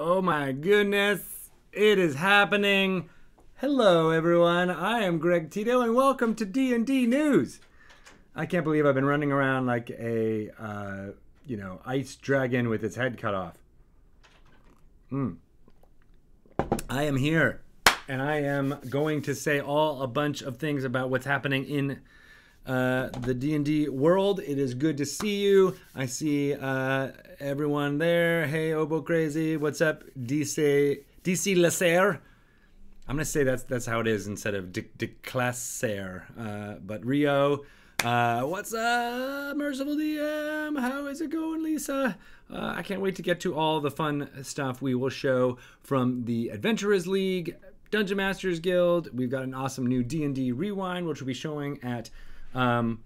Oh my goodness, it is happening. Hello everyone, I am Greg Tito and welcome to D&D News. I can't believe I've been running around like a, uh, you know, ice dragon with its head cut off. Hmm. I am here and I am going to say all a bunch of things about what's happening in uh, the D&D world. It is good to see you. I see uh, everyone there. Hey, Obo Crazy, what's up? DC DC Lasser. I'm gonna say that's that's how it is instead of de, de Classer. Uh, but Rio, uh, what's up, Merciful DM? How is it going, Lisa? Uh, I can't wait to get to all the fun stuff we will show from the Adventurers League, Dungeon Masters Guild. We've got an awesome new D&D Rewind, which we'll be showing at um,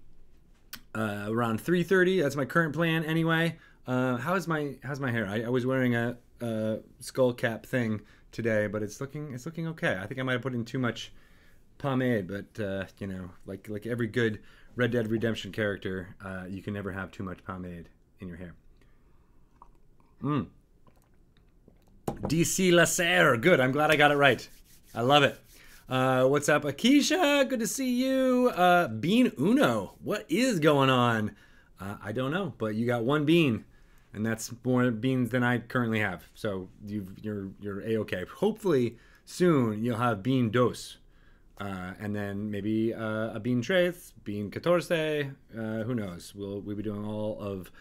uh, around 3:30. That's my current plan, anyway. Uh, how's my how's my hair? I, I was wearing a, a skull cap thing today, but it's looking it's looking okay. I think I might have put in too much pomade, but uh, you know, like like every good Red Dead Redemption character, uh, you can never have too much pomade in your hair. Mm. DC Lasser, good. I'm glad I got it right. I love it. Uh, what's up, Akisha? Good to see you. Uh, bean Uno, what is going on? Uh, I don't know, but you got one bean, and that's more beans than I currently have. So you you're you're a okay. Hopefully soon you'll have bean dos, uh, and then maybe uh, a bean tres, bean catorce. Uh, who knows? We'll we'll be doing all of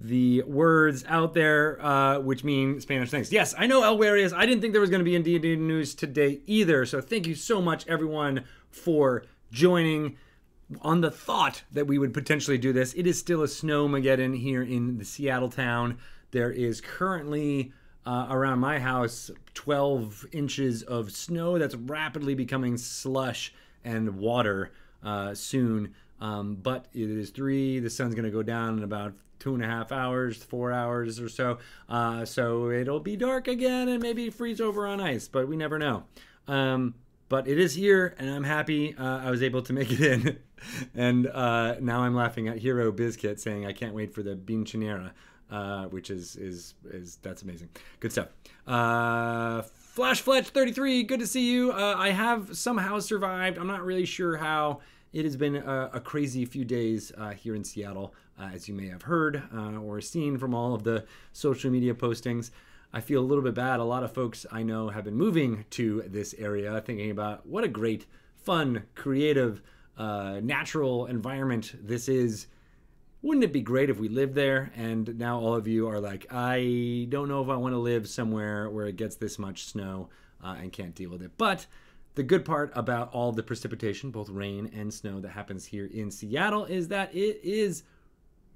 the words out there, uh, which mean Spanish things. Yes, I know Elwarius. I didn't think there was going to be in D&D news today either. So thank you so much, everyone, for joining on the thought that we would potentially do this. It is still a snowmageddon here in the Seattle town. There is currently uh, around my house 12 inches of snow that's rapidly becoming slush and water uh, soon. Um, but it is three. The sun's going to go down in about two and a half hours, four hours or so. Uh, so it'll be dark again and maybe freeze over on ice, but we never know. Um, but it is here, and I'm happy uh, I was able to make it in. and uh, now I'm laughing at Hero Bizkit saying I can't wait for the Beanchinera, uh, which is is is that's amazing. Good stuff. Uh, Flash Fletch 33, good to see you. Uh, I have somehow survived. I'm not really sure how. It has been a, a crazy few days uh, here in Seattle, uh, as you may have heard uh, or seen from all of the social media postings. I feel a little bit bad. A lot of folks I know have been moving to this area, thinking about what a great, fun, creative, uh, natural environment this is. Wouldn't it be great if we lived there? And now all of you are like, I don't know if I want to live somewhere where it gets this much snow uh, and can't deal with it. But the good part about all the precipitation, both rain and snow, that happens here in Seattle is that it is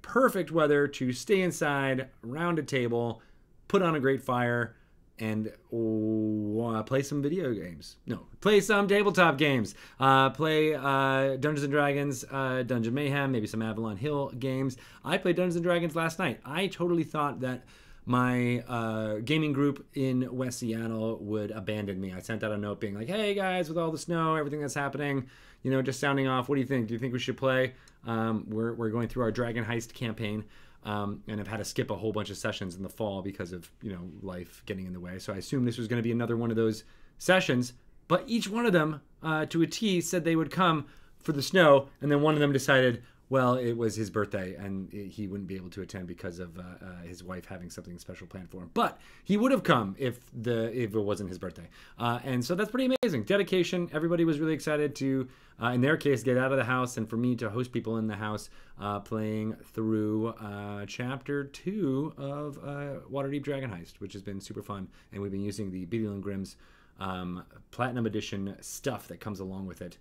perfect weather to stay inside, around a table, put on a great fire, and uh, play some video games. No, play some tabletop games. Uh, play uh, Dungeons and Dragons, uh, Dungeon Mayhem, maybe some Avalon Hill games. I played Dungeons and Dragons last night. I totally thought that my uh, gaming group in West Seattle would abandon me. I sent out a note being like, "Hey guys, with all the snow, everything that's happening, you know, just sounding off. What do you think? Do you think we should play? Um, we're we're going through our Dragon Heist campaign." Um, and have had to skip a whole bunch of sessions in the fall because of you know life getting in the way. So I assumed this was going to be another one of those sessions. But each one of them, uh, to a T, said they would come for the snow, and then one of them decided, well, it was his birthday, and he wouldn't be able to attend because of uh, uh, his wife having something special planned for him. But he would have come if the if it wasn't his birthday, uh, and so that's pretty amazing. Dedication. Everybody was really excited to, uh, in their case, get out of the house, and for me to host people in the house, uh, playing through uh, chapter two of Waterdeep Dragon Heist, which has been super fun, and we've been using the Beadle and Grimm's um, Platinum Edition stuff that comes along with it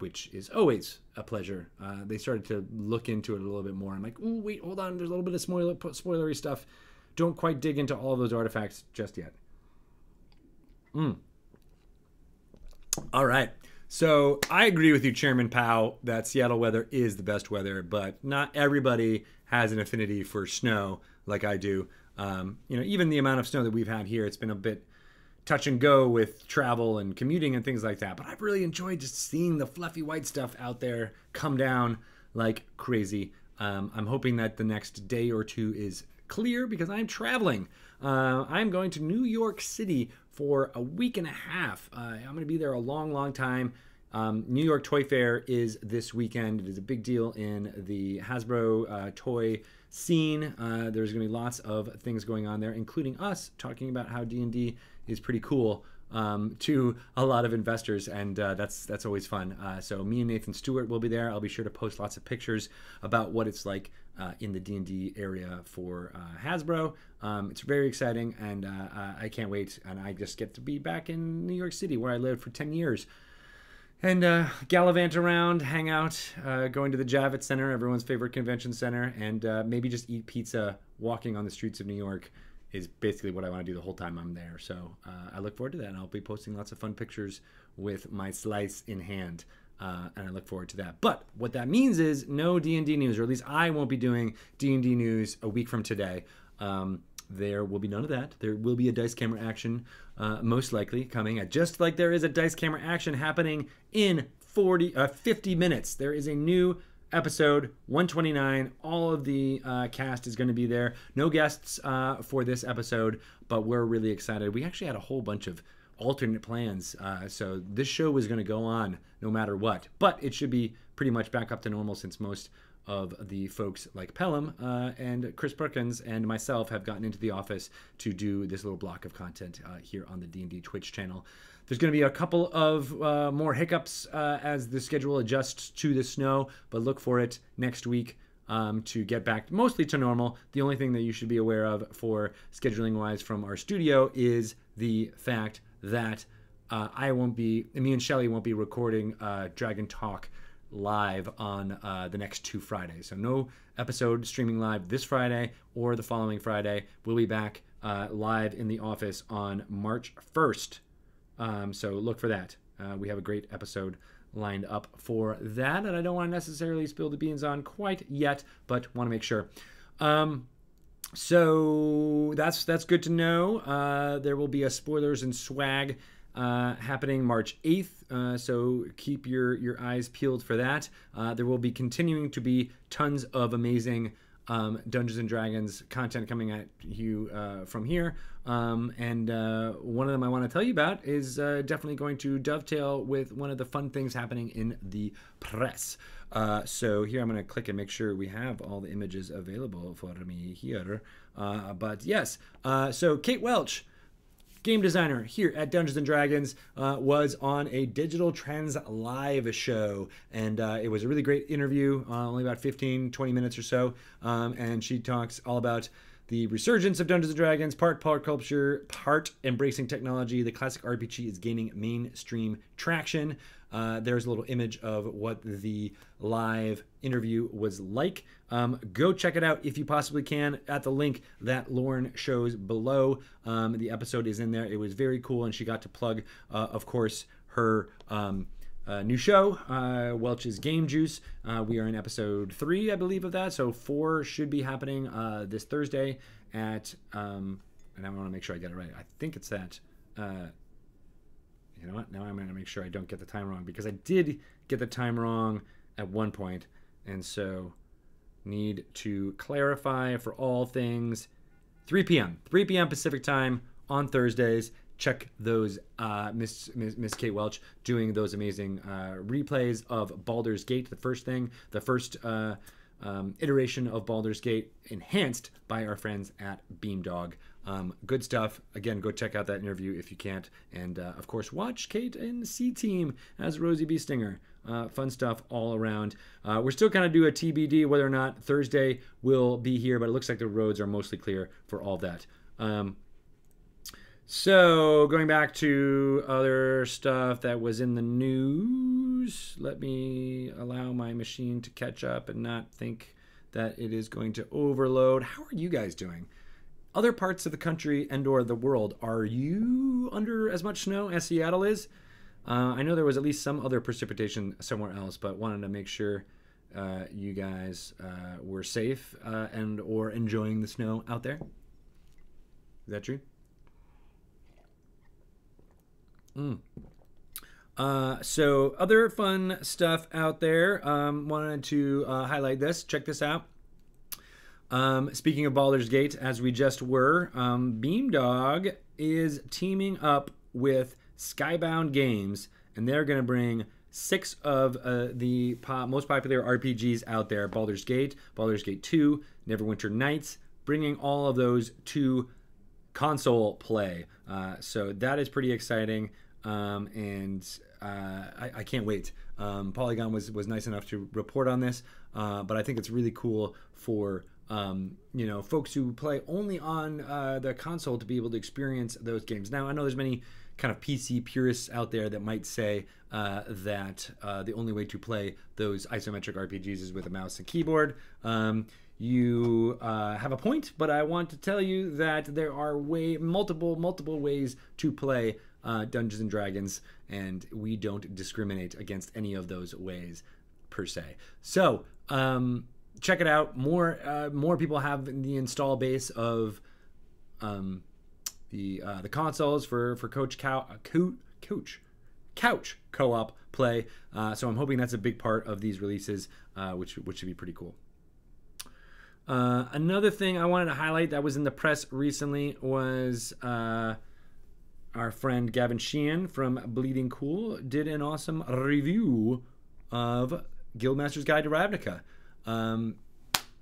which is always a pleasure. Uh, they started to look into it a little bit more. I'm like, Ooh, wait, hold on. There's a little bit of spoiler, spoilery stuff. Don't quite dig into all those artifacts just yet. Mm. All right. So I agree with you, Chairman Powell, that Seattle weather is the best weather, but not everybody has an affinity for snow like I do. Um, you know, even the amount of snow that we've had here, it's been a bit touch and go with travel and commuting and things like that. But I've really enjoyed just seeing the fluffy white stuff out there come down like crazy. Um, I'm hoping that the next day or two is clear because I'm traveling. Uh, I'm going to New York City for a week and a half. Uh, I'm going to be there a long, long time. Um, New York Toy Fair is this weekend. It is a big deal in the Hasbro uh, toy scene. Uh, there's going to be lots of things going on there, including us talking about how D&D is pretty cool um, to a lot of investors, and uh, that's that's always fun. Uh, so me and Nathan Stewart will be there. I'll be sure to post lots of pictures about what it's like uh, in the D&D area for uh, Hasbro. Um, it's very exciting, and uh, I can't wait. And I just get to be back in New York City, where I lived for 10 years. And uh, gallivant around, hang out, going to the Javits Center, everyone's favorite convention center, and maybe just eat pizza walking on the streets of New York is basically what I want to do the whole time I'm there. So uh, I look forward to that, and I'll be posting lots of fun pictures with my slice in hand. Uh, and I look forward to that. But what that means is no D and D news, or at least I won't be doing D and D news a week from today. Um, there will be none of that. There will be a dice camera action, uh, most likely coming just like there is a dice camera action happening in 40, uh, 50 minutes. There is a new episode 129. All of the uh, cast is going to be there. No guests uh, for this episode, but we're really excited. We actually had a whole bunch of alternate plans. Uh, so this show was going to go on no matter what, but it should be pretty much back up to normal since most of the folks like Pelham uh, and Chris Perkins and myself have gotten into the office to do this little block of content uh, here on the D&D Twitch channel. There's going to be a couple of uh, more hiccups uh, as the schedule adjusts to the snow, but look for it next week um, to get back mostly to normal. The only thing that you should be aware of for scheduling wise from our studio is the fact that uh, I won't be, me and Shelly won't be recording uh, Dragon Talk live on uh, the next two Fridays. So no episode streaming live this Friday or the following Friday. We'll be back uh, live in the office on March 1st um, so look for that. Uh, we have a great episode lined up for that, and I don't want to necessarily spill the beans on quite yet, but want to make sure. Um, so that's that's good to know. Uh, there will be a spoilers and swag uh, happening March 8th. Uh, so keep your your eyes peeled for that. Uh, there will be continuing to be tons of amazing um, Dungeons and Dragons content coming at you uh, from here. Um, and uh, one of them I want to tell you about is uh, definitely going to dovetail with one of the fun things happening in the press. Uh, so here I'm going to click and make sure we have all the images available for me here. Uh, but yes, uh, so Kate Welch game designer here at Dungeons and Dragons, uh, was on a Digital Trends live show. And uh, it was a really great interview, uh, only about 15, 20 minutes or so. Um, and she talks all about the resurgence of Dungeons and Dragons, part pop culture, part embracing technology. The classic RPG is gaining mainstream traction. Uh, there's a little image of what the live interview was like. Um, go check it out if you possibly can at the link that Lauren shows below. Um, the episode is in there. It was very cool, and she got to plug, uh, of course, her. Um, uh, new show, uh, Welch's Game Juice. Uh, we are in episode three, I believe, of that. So four should be happening uh, this Thursday at, um, and I want to make sure I get it right. I think it's that uh, you know what? Now I'm going to make sure I don't get the time wrong because I did get the time wrong at one point, and so need to clarify for all things 3 p.m. 3 p.m. Pacific time on Thursdays. Check those uh, Miss, Miss, Miss Kate Welch doing those amazing uh, replays of Baldur's Gate. The first thing, the first uh, um, iteration of Baldur's Gate, enhanced by our friends at Beamdog. Um, good stuff. Again, go check out that interview if you can't. And uh, of course, watch Kate and C Team as Rosie Beestinger. Uh, fun stuff all around. Uh, we're still kind of do a TBD whether or not Thursday will be here, but it looks like the roads are mostly clear for all that. Um, so, going back to other stuff that was in the news, let me allow my machine to catch up and not think that it is going to overload. How are you guys doing? other parts of the country and or the world are you under as much snow as seattle is uh, i know there was at least some other precipitation somewhere else but wanted to make sure uh, you guys uh, were safe uh, and or enjoying the snow out there is that true mm. Uh, so other fun stuff out there um, wanted to uh, highlight this. Check this out. Um, speaking of Baldur's Gate, as we just were, um, Beamdog is teaming up with Skybound Games, and they're going to bring six of uh, the most popular RPGs out there. Baldur's Gate, Baldur's Gate 2, Neverwinter Nights, bringing all of those to console play. Uh, so that is pretty exciting. Um, and uh, I, I, can't wait. Um, Polygon was, was nice enough to report on this, uh, but I think it's really cool for um, you know folks who play only on uh, the console to be able to experience those games. Now I know there's many kind of PC purists out there that might say uh, that uh, the only way to play those isometric RPGs is with a mouse and keyboard. Um, you uh, have a point, but I want to tell you that there are way multiple multiple ways to play uh, Dungeons and Dragons, and we don't discriminate against any of those ways per se. So. Um, check it out. More uh, more people have the install base of um, the uh, the consoles for for Coach Cow uh, Co- Coach Couch co-op play. Uh, so I'm hoping that's a big part of these releases, uh, which which should be pretty cool. Uh, another thing I wanted to highlight that was in the press recently was uh, our friend Gavin Sheehan from Bleeding Cool did an awesome review of Guildmaster's Guide to Ravnica. Um,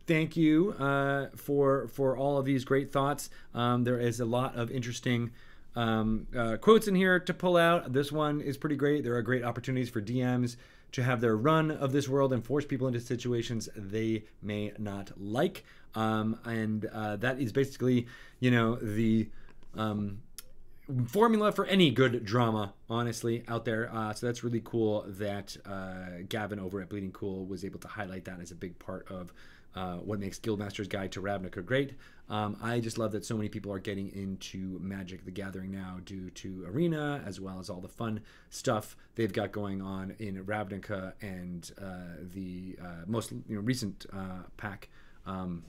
thank you uh, for for all of these great thoughts. Um, there is a lot of interesting um, uh, quotes in here to pull out. This one is pretty great. There are great opportunities for DMs to have their run of this world and force people into situations they may not like. Um, and uh, that is basically, you know, the um, formula for any good drama, honestly, out there. Uh, so that's really cool that uh, Gavin over at Bleeding Cool was able to highlight that as a big part of uh, what makes Guildmaster's Guide to Ravnica great. Um, I just love that so many people are getting into Magic the Gathering now due to Arena, as well as all the fun stuff they've got going on in Ravnica and uh, the uh, most you know, recent uh, pack. Um,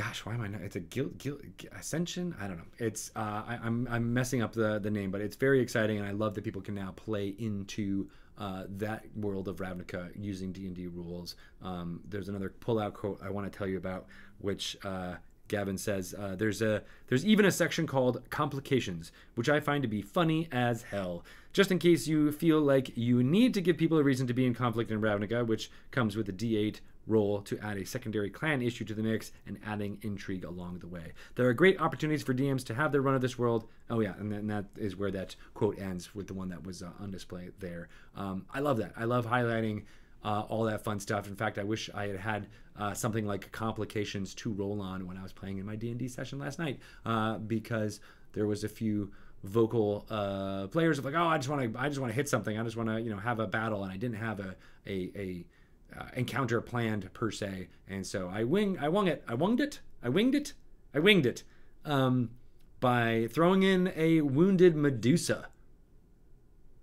gosh, why am I not? It's a guild, guild ascension. I don't know. It's uh, I, am I'm, I'm messing up the the name, but it's very exciting, and I love that people can now play into uh, that world of Ravnica using D and D rules. Um, there's another pull-out quote I want to tell you about, which. Uh, Gavin says uh, there's a there's even a section called complications, which I find to be funny as hell. Just in case you feel like you need to give people a reason to be in conflict in Ravnica, which comes with a D8 role to add a secondary clan issue to the mix and adding intrigue along the way. There are great opportunities for DMs to have their run of this world. Oh yeah, and, then that is where that quote ends with the one that was uh, on display there. Um, I love that. I love highlighting uh, all that fun stuff. In fact, I wish I had had uh, something like complications to roll on when I was playing in my D and D session last night, uh, because there was a few vocal uh, players of like, oh, I just want to, I just want to hit something. I just want to, you know, have a battle, and I didn't have a a, a uh, encounter planned per se, and so I wing I wung it I wunged it I winged it I winged it um, by throwing in a wounded Medusa.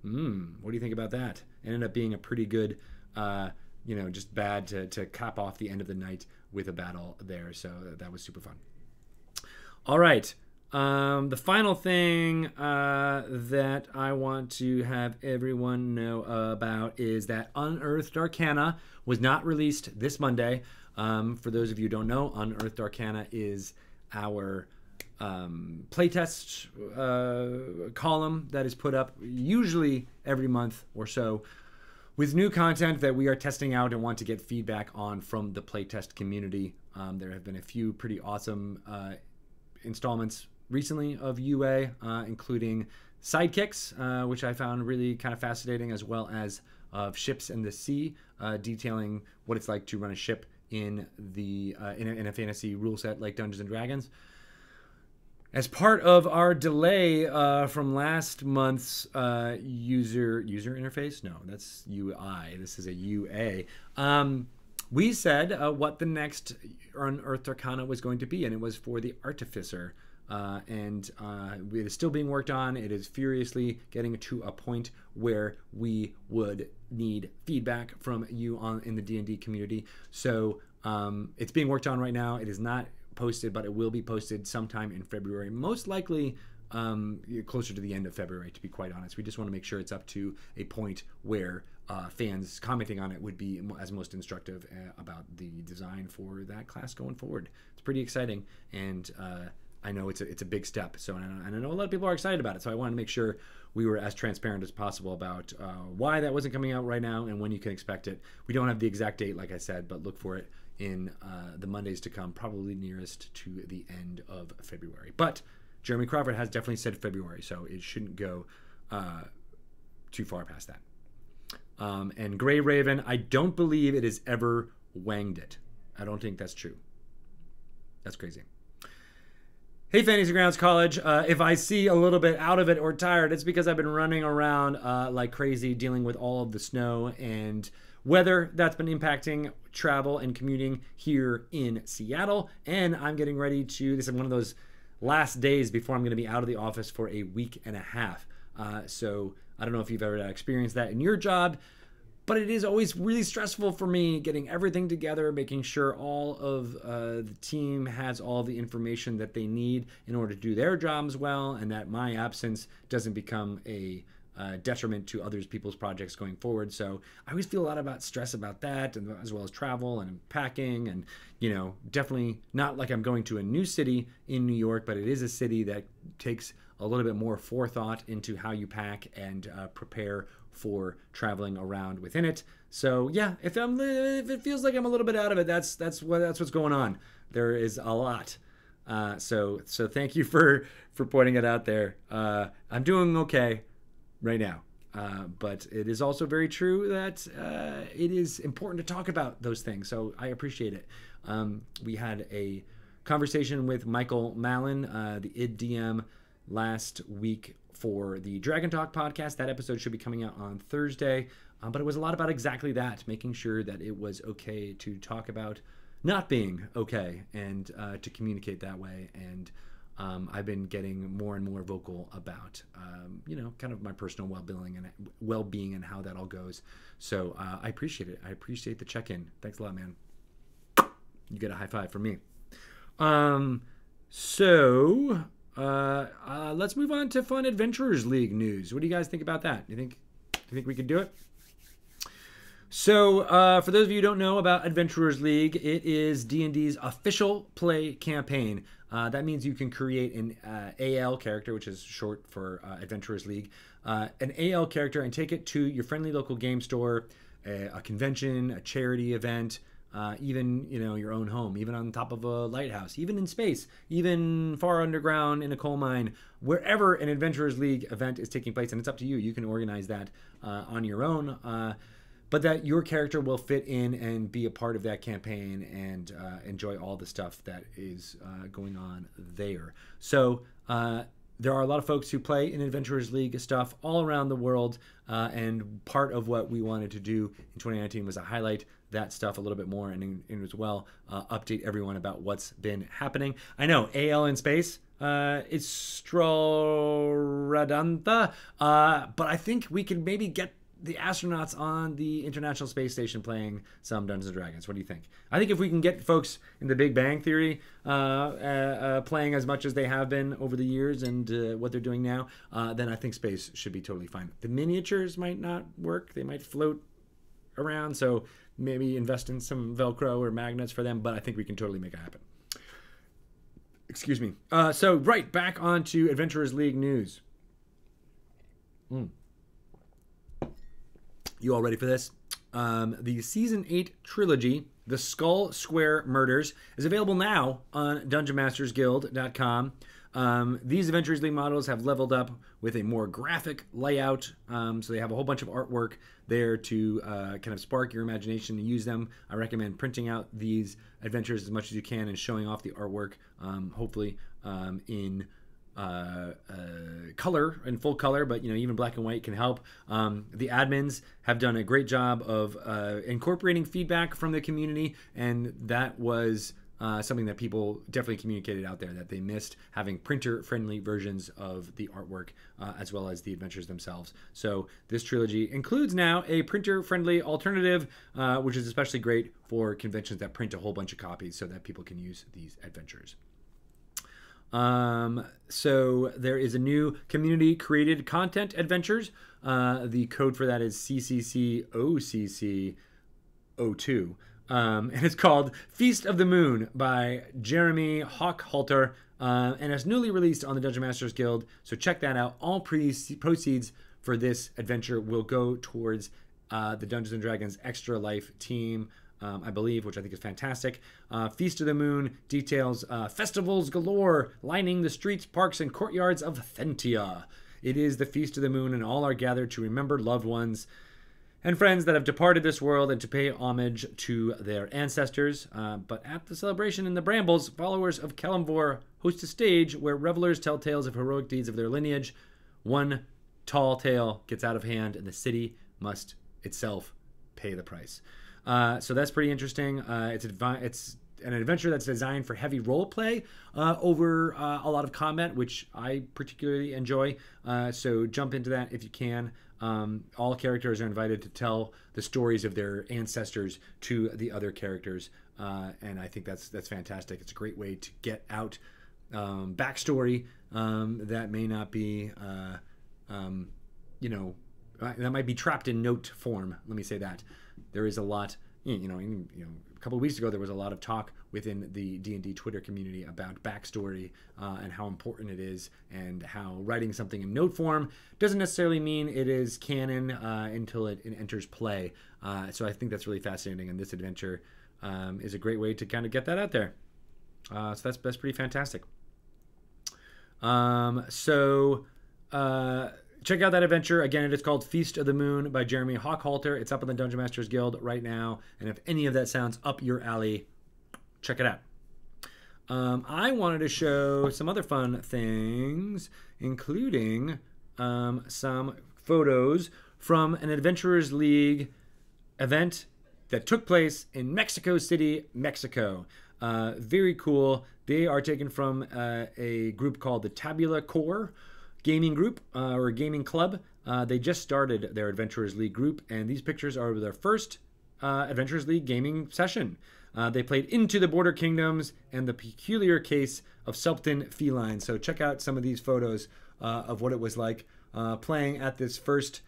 Hmm, what do you think about that? It ended up being a pretty good, uh, you know, just bad to to cap off the end of the night with a battle there. So that was super fun. All right. Um, the final thing uh, that I want to have everyone know about is that Unearthed Arcana was not released this Monday. Um, for those of you who don't know, Unearthed Arcana is our um, playtest uh, column that is put up usually every month or so with new content that we are testing out and want to get feedback on from the playtest community. Um, there have been a few pretty awesome uh, installments recently of UA, uh, including sidekicks, uh, which I found really kind of fascinating, as well as of ships in the sea, uh, detailing what it's like to run a ship in the uh, in a, in, a, fantasy rule set like Dungeons and Dragons. As part of our delay uh, from last month's uh, user user interface, no, that's UI. This is a UA. Um, we said what the next Unearthed Arcana was going to be, and it was for the Artificer. Uh, and uh, it is still being worked on. It is furiously getting to a point where we would need feedback from you on in the D&D community. So um, it's being worked on right now. It is not posted, but it will be posted sometime in February, most likely um, closer to the end of February. To be quite honest, we just want to make sure it's up to a point where uh, fans commenting on it would be as most instructive uh, about the design for that class going forward. It's pretty exciting, and uh, I know it's a, it's a big step. So, and I know a lot of people are excited about it. So, I wanted to make sure we were as transparent as possible about uh, why that wasn't coming out right now and when you can expect it. We don't have the exact date, like I said, but look for it in uh, the Mondays to come, probably nearest to the end of February. But Jeremy Crawford has definitely said February, so it shouldn't go uh, too far past that. Um, and Gray Raven, I don't believe it has ever wanged it. I don't think that's true. That's crazy. Hey, Fantasy Grounds College. Uh, if I see a little bit out of it or tired, it's because I've been running around uh, like crazy dealing with all of the snow and weather that's been impacting travel and commuting here in Seattle. And I'm getting ready to, this is one of those last days before I'm going to be out of the office for a week and a half. Uh, so I don't know if you've ever experienced that in your job, but it is always really stressful for me getting everything together, making sure all of uh, the team has all the information that they need in order to do their jobs well, and that my absence doesn't become a uh, detriment to others people's projects going forward. So I always feel a lot about stress about that, and as well as travel and packing, and you know, definitely not like I'm going to a new city in New York, but it is a city that takes a little bit more forethought into how you pack and uh, prepare for traveling around within it. So yeah, if I'm if it feels like I'm a little bit out of it, that's that's what that's what's going on. There is a lot. Uh, so so thank you for for pointing it out there. Uh, I'm doing okay right now. Uh, but it is also very true that uh, it is important to talk about those things. So I appreciate it. Um, we had a conversation with Michael Mallon, uh, the id DM, last week for the Dragon Talk podcast. That episode should be coming out on Thursday. Um, but it was a lot about exactly that, making sure that it was okay to talk about not being okay and uh, to communicate that way and um, I've been getting more and more vocal about, um, you know, kind of my personal well-being and well-being and how that all goes. So uh, I appreciate it. I appreciate the check-in. Thanks a lot, man. You get a high five from me. Um, so uh, uh, let's move on to Fun Adventurers League news. What do you guys think about that? Do you think? Do you think we could do it? So, uh, for those of you who don't know about Adventurers League, it is D&D's official play campaign. Uh, that means you can create an uh, AL character, which is short for uh, Adventurers League, uh, an AL character, and take it to your friendly local game store, a, a convention, a charity event, uh, even you know your own home, even on top of a lighthouse, even in space, even far underground in a coal mine, wherever an Adventurers League event is taking place, and it's up to you. You can organize that uh, on your own but that your character will fit in and be a part of that campaign and uh, enjoy all the stuff that is uh, going on there. So uh, there are a lot of folks who play in Adventurers League stuff all around the world, uh, and part of what we wanted to do in 2019 was a highlight that stuff a little bit more and, and as well uh, update everyone about what's been happening. I know AL in space. Uh, it's Stroradantha, uh, but I think we can maybe get the astronauts on the International Space Station playing some Dungeons and Dragons. What do you think? I think if we can get folks in the Big Bang Theory uh, uh, uh, playing as much as they have been over the years and uh, what they're doing now, uh, then I think space should be totally fine. The miniatures might not work; they might float around, so maybe invest in some Velcro or magnets for them. But I think we can totally make it happen. Excuse me. Uh, so right back onto Adventurers League news. Hmm. You all ready for this? Um, the season eight trilogy, The Skull Square Murders, is available now on DungeonMastersGuild.com. Um, these Adventures League models have leveled up with a more graphic layout, um, so they have a whole bunch of artwork there to uh, kind of spark your imagination and use them. I recommend printing out these adventures as much as you can and showing off the artwork, um, hopefully um, in uh, uh, color in full color, but you know even black and white can help. Um, the admins have done a great job of uh, incorporating feedback from the community, and that was uh, something that people definitely communicated out there that they missed having printer friendly versions of the artwork uh, as well as the adventures themselves. So, this trilogy includes now a printer friendly alternative, uh, which is especially great for conventions that print a whole bunch of copies so that people can use these adventures. Um, so there is a new community created content adventures. Uh, the code for that is CCCOCC02. Um, and it's called Feast of the Moon by Jeremy Hochhalter. Uh, and it's newly released on the Dungeon Masters Guild. So check that out. All pre- proceeds for this adventure will go towards uh, the Dungeons and Dragons Extra Life team. Um, I believe, which I think is fantastic. Uh, Feast of the Moon details uh, festivals galore lining the streets, parks, and courtyards of Thentia. It is the Feast of the Moon, and all are gathered to remember loved ones and friends that have departed this world and to pay homage to their ancestors. Uh, but at the celebration in the Brambles, followers of Kelemvor host a stage where revelers tell tales of heroic deeds of their lineage. One tall tale gets out of hand, and the city must itself pay the price. Uh, so that's pretty interesting. Uh, it's advi- it's an adventure that's designed for heavy role play uh, over uh, a lot of combat, which I particularly enjoy. Uh, so jump into that if you can. Um, all characters are invited to tell the stories of their ancestors to the other characters, uh, and I think that's that's fantastic. It's a great way to get out um, backstory um, that may not be, uh, um, you know, uh, that might be trapped in note form. Let me say that there is a lot. You know, in, you know, a couple of weeks ago there was a lot of talk within the D&D Twitter community about backstory uh, and how important it is and how writing something in note form doesn't necessarily mean it is canon uh, until it, it, enters play. Uh, so I think that's really fascinating and this adventure um, is a great way to kind of get that out there. Uh, so that's, that's pretty fantastic. Um, so uh, check out that adventure. Again, it is called Feast of the Moon by Jeremy Hochhalter. It's up in the Dungeon Masters Guild right now. And if any of that sounds up your alley, check it out. Um, I wanted to show some other fun things, including um, some photos from an Adventurers League event that took place in Mexico City, Mexico. Uh, very cool. They are taken from uh, a group called the Tabula Core gaming group uh, or gaming club. Uh, they just started their Adventurers League group, and these pictures are their first uh, Adventurers League gaming session. Uh, they played Into the Border Kingdoms and the peculiar case of Septon Feline. So check out some of these photos uh, of what it was like uh, playing at this first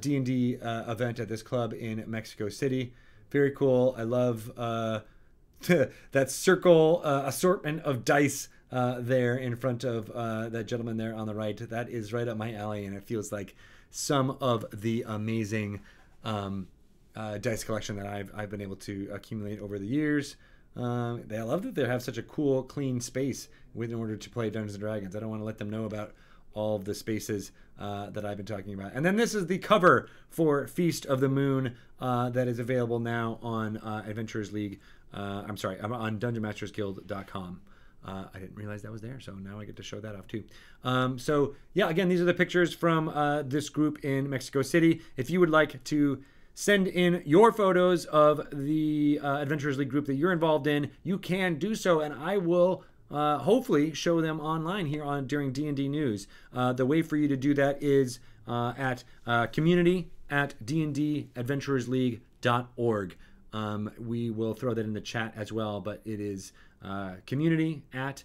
D&D event at this club in Mexico City. Very cool. I love that circle assortment of dice uh, there in front of uh, that gentleman there on the right. That is right up my alley, and it feels like some of the amazing um, uh, dice collection that I've, I've been able to accumulate over the years. Um, they, I love that they have such a cool, clean space with, in order to play Dungeons and Dragons. I don't want to let them know about all of the spaces uh, that I've been talking about. And then this is the cover for Feast of the Moon uh, that is available now on uh, Adventurers League. Uh, I'm sorry, I'm on DungeonMastersGuild.com. Uh, I didn't realize that was there, so now I get to show that off too. Um, so yeah, again, these are the pictures from uh, this group in Mexico City. If you would like to send in your photos of the uh, Adventurers League group that you're involved in, you can do so, and I will uh, hopefully show them online here on during D&D News. Uh, the way for you to do that is uh, at uh, community at dndadventurersleague.org. Um, we will throw that in the chat as well, but it is uh, community at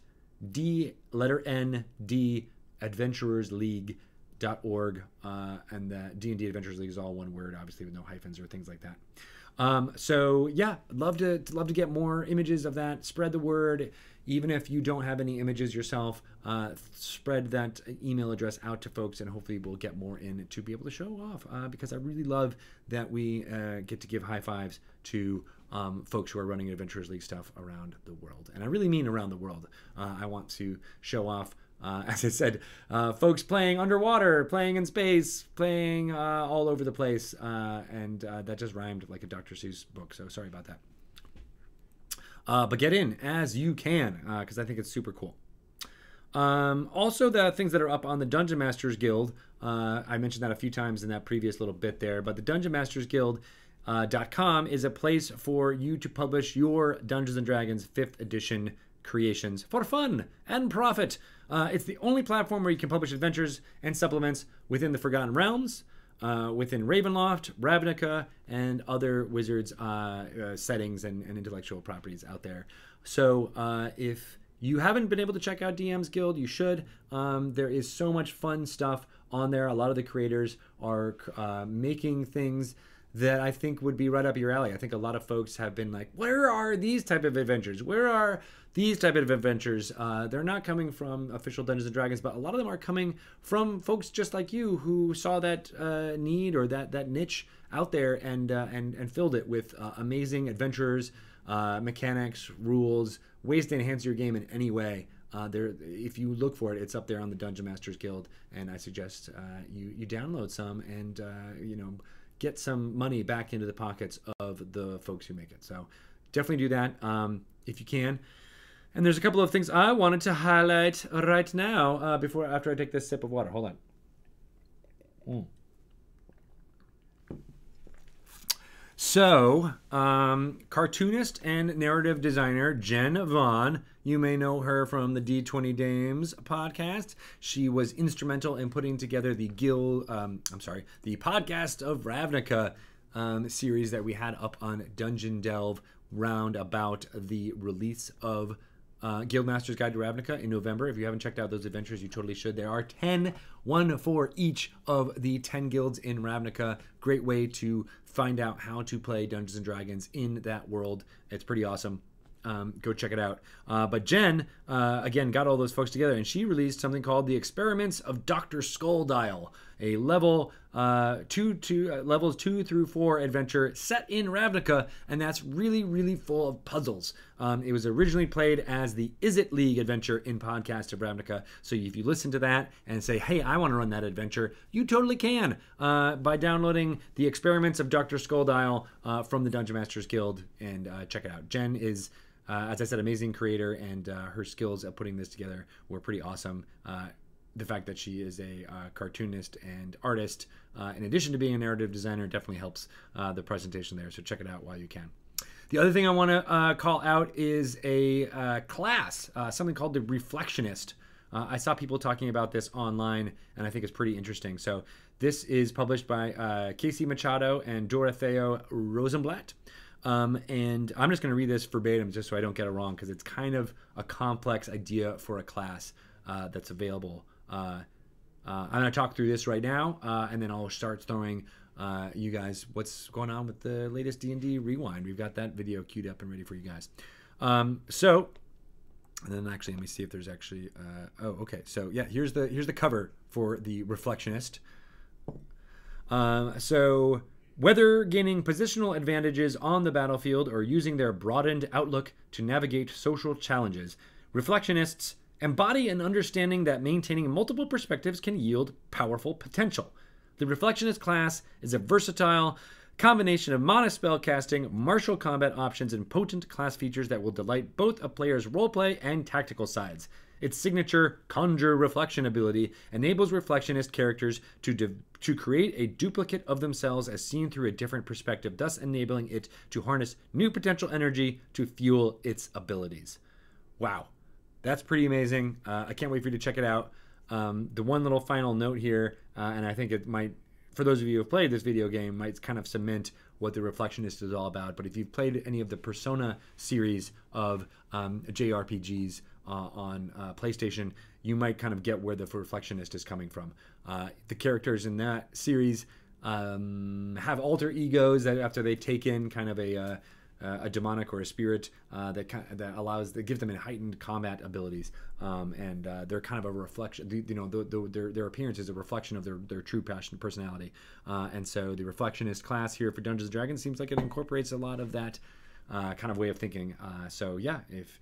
d letter n d adventurers league dot org uh, and the d&d adventurers league is all one word obviously with no hyphens or things like that. Um, so yeah love to love to get more images of that. Spread the word. Even if you don't have any images yourself uh, spread that email address out to folks and hopefully we'll get more in to be able to show off uh, because i really love that we uh, get to give high fives to um, folks who are running Adventurers League stuff around the world. And I really mean around the world. Uh, I want to show off, uh, as I said, uh, folks playing underwater, playing in space, playing uh, all over the place. Uh, and uh, that just rhymed like a Dr. Seuss book, so sorry about that. but get in as you can, because I think it's super cool. Um, also, the things that are up on the Dungeon Masters Guild. I mentioned that a few times in that previous little bit there, but the Dungeon Masters Guild uh, is a place for you to publish your Dungeons and Dragons 5th edition creations for fun and profit. Uh, it's the only platform where you can publish adventures and supplements within the Forgotten Realms, uh, within Ravenloft, Ravnica, and other Wizards uh, uh settings and, and, intellectual properties out there. So uh, if you haven't been able to check out DM's Guild, you should. Um, there is so much fun stuff on there. A lot of the creators are uh, making things that I think would be right up your alley. I think a lot of folks have been like, "Where are these type of adventures? Where are these type of adventures?" Uh, they're not coming from official Dungeons and Dragons, but a lot of them are coming from folks just like you who saw that uh, need or that that niche out there and uh, and and filled it with uh, amazing adventurers, uh, mechanics, rules, ways to enhance your game in any way. Uh, there, if you look for it, it's up there on the Dungeon Masters Guild, and I suggest you you download some and you know get some money back into the pockets of the folks who make it. So definitely do that um, if you can. And there's a couple of things I wanted to highlight right now uh, before after I take this sip of water. Hold on. Mm. So, um, cartoonist and narrative designer Jen Vaughn, you may know her from the D20 Dames podcast. She was instrumental in putting together the Gil, um, I'm sorry, the podcast of Ravnica um, series that we had up on Dungeon Delve round about the release of uh, Guildmaster's Guide to Ravnica in November. If you haven't checked out those adventures, you totally should. There are 10, one for each of the 10 guilds in Ravnica. Great way to find out how to play Dungeons and Dragons in that world. It's pretty awesome. Um, go check it out. Uh, but Jen, uh, again, got all those folks together and she released something called The Experiments of Dr. Skulldial, a level uh, two, two uh, levels two through four adventure set in Ravnica, and that's really, really full of puzzles. Um, it was originally played as the Izzet League adventure in Podcast of Ravnica. So if you listen to that and say, "Hey, I want to run that adventure," you totally can uh, by downloading the Experiments of Dr. Skulldial uh, from the Dungeon Masters Guild and uh, check it out. Jen is. Uh, as I said, amazing creator, and uh, her skills at putting this together were pretty awesome. Uh, the fact that she is a uh, cartoonist and artist, uh, in addition to being a narrative designer, definitely helps uh, the presentation there. So check it out while you can. The other thing I want to uh, call out is a uh, class, uh, something called the Reflectionist. I saw people talking about this online, and I think it's pretty interesting. So this is published by Casey Machado and Dorotheo Rosenblatt. Um, and I'm just going to read this verbatim just so I don't get it wrong because it's kind of a complex idea for a class uh, that's available uh, uh, I'm going to talk through this right now, uh, and then I'll start throwing you guys what's going on with the latest D&D Rewind. We've got that video queued up and ready for you guys. Um, so, and then actually, let me see if there's actually. oh, okay. So yeah, here's the here's the cover for the Reflectionist. Um, so whether gaining positional advantages on the battlefield or using their broadened outlook to navigate social challenges, reflectionists embody an understanding that maintaining multiple perspectives can yield powerful potential. The Reflectionist class is a versatile combination of mana spell casting, martial combat options, and potent class features that will delight both a player's roleplay and tactical sides. Its signature Conjure Reflection ability enables Reflectionist characters to, de- to create a duplicate of themselves as seen through a different perspective, thus enabling it to harness new potential energy to fuel its abilities. Wow that's pretty amazing. Uh, I can't wait for you to check it out. Um, the one little final note here, uh, and I think it might, for those of you who have played this video game, might kind of cement what the Reflectionist is all about. But if you've played any of the Persona series of um, JRPGs uh, on uh, PlayStation, you might kind of get where the Reflectionist is coming from. Uh, the characters in that series um, have alter egos that after they take in kind of a uh, a demonic or a spirit uh, that that allows that gives them heightened combat abilities, um, and uh, they're kind of a reflection. You know, the, the, their their appearance is a reflection of their their true passion personality, and so the reflectionist class here for Dungeons and Dragons seems like it incorporates a lot of that kind of way of thinking. So yeah, if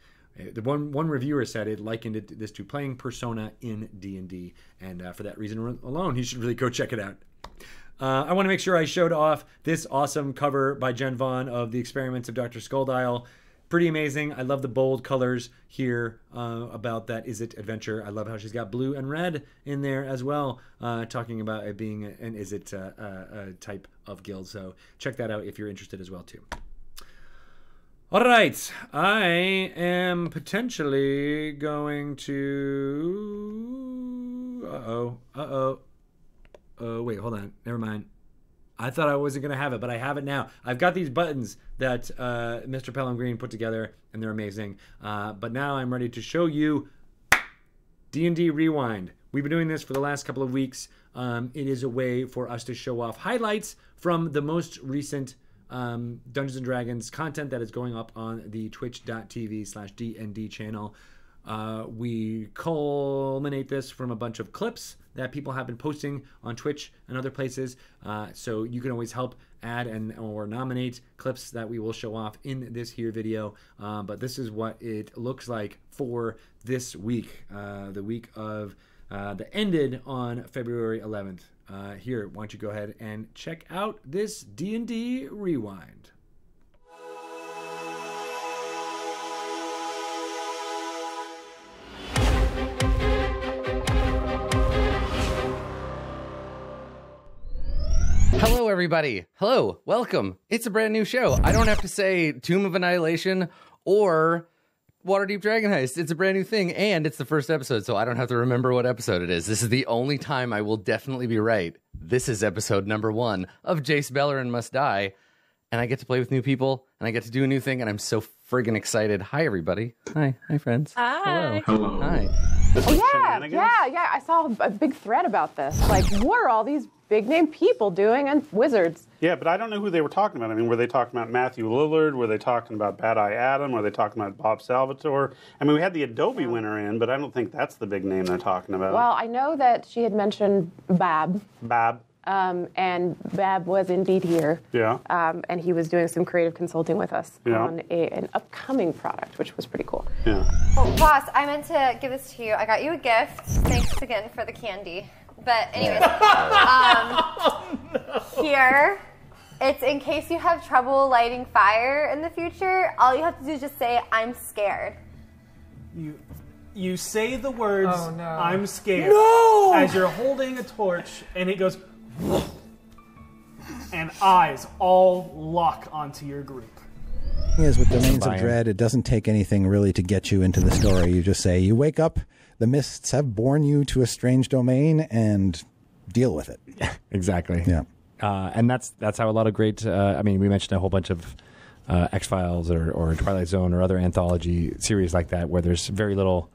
the one one reviewer said it likened it, this to playing Persona in D and D, and for that reason alone, you should really go check it out. Uh, I want to make sure I showed off this awesome cover by Jen Vaughn of the experiments of Dr. Skulldial. Pretty amazing. I love the bold colors here uh, about that Izzet adventure. I love how she's got blue and red in there as well, uh, talking about it being an Izzet uh, uh, type of guild. So check that out if you're interested as well too. All right, I am potentially going to. Uh oh. Uh oh. Oh, wait, hold on. Never mind. I thought I wasn't going to have it, but I have it now. I've got these buttons that uh, Mr. Pelham Greene put together, and they're amazing. Uh, but now I'm ready to show you D&D Rewind. We've been doing this for the last couple of weeks. Um, it is a way for us to show off highlights from the most recent um, Dungeons and Dragons content that is going up on the twitch.tv slash DND channel. Uh, we culminate this from a bunch of clips that people have been posting on Twitch and other places. Uh, so you can always help add and or nominate clips that we will show off in this here video. Uh, but this is what it looks like for this week, uh, the week of uh, that ended on February 11th. Uh, here, why don't you go ahead and check out this D&D rewind. Hello, everybody. Hello, welcome. It's a brand new show. I don't have to say Tomb of Annihilation or Waterdeep Dragon Heist. It's a brand new thing, and it's the first episode, so I don't have to remember what episode it is. This is the only time I will definitely be right. This is episode number one of Jace Beleren Must Die, and I get to play with new people, and I get to do a new thing, and I'm so friggin' excited. Hi, everybody. Hi. Hi, friends. Hi. Hello. Hi. Oh, yeah, yeah, yeah. I saw a big thread about this. Like, what are all these big name people doing and wizards? Yeah, but I don't know who they were talking about. I mean, were they talking about Matthew Lillard? Were they talking about Bad Eye Adam? Were they talking about Bob Salvatore? I mean, we had the Adobe winner in, but I don't think that's the big name they're talking about. Well, I know that she had mentioned Bab, Bab. Um, and Bab was indeed here. Yeah. Um, and he was doing some creative consulting with us Yeah. on a, an upcoming product, which was pretty cool. Yeah. Oh, boss, I meant to give this to you. I got you a gift. Thanks again for the candy. But anyways, um, here, it's in case you have trouble lighting fire in the future. All you have to do is just say, "I'm scared." You, you say the words, Oh, no. I'm scared. No! As you're holding a torch, and it goes, and eyes all lock onto your group. thing is with Domains of Dread, it doesn't take anything really to get you into the story. You just say, you wake up, the mists have borne you to a strange domain, and deal with it. Exactly. Yeah. Uh, and that's that's how a lot of great. Uh, I mean, we mentioned a whole bunch of uh, X Files or, or Twilight Zone or other anthology series like that, where there's very little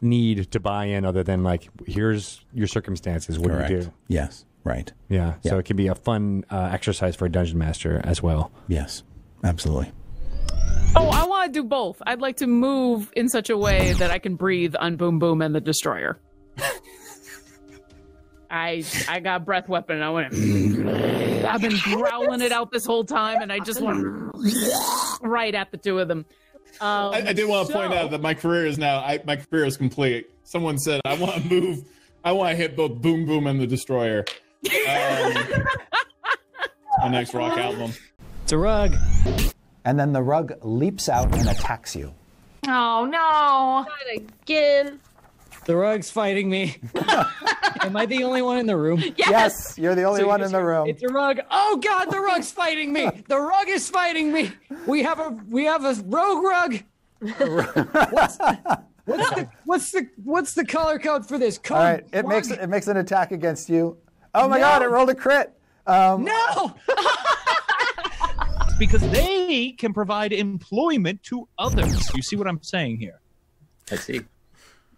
need to buy in other than like, here's your circumstances. What do you do? Yes. Right. Yeah. So it can be a fun uh, exercise for a dungeon master as well. Yes. Absolutely. Oh, I want to do both. I'd like to move in such a way that I can breathe on Boom Boom and the Destroyer. I I got breath weapon. And I went. I've been growling it out this whole time, and I just went right at the two of them. Um, I, I did want to point out that my career is now I, my career is complete. Someone said I want to move. I want to hit both Boom Boom and the Destroyer. Um, my next rock album. It's a rug. and then the rug leaps out and attacks you. Oh no! Again. The rug's fighting me. Am I the only one in the room? Yes, you're the only one in the room. It's a rug. Oh God, the rug's fighting me. The rug is fighting me. We have a we have a rogue rug. what's, what's the what's the what's the color code for this? Code All right, it one. makes it makes an attack against you. Oh my No. God! It rolled a crit. Um, no. because they can provide employment to others. You see what I'm saying here? I see.